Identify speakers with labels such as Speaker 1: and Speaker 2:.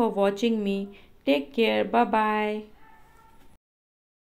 Speaker 1: for watching me. Take care. Bye-bye.